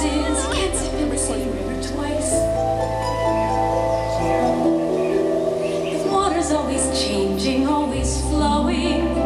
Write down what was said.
can't river twice. The water's always changing, always flowing.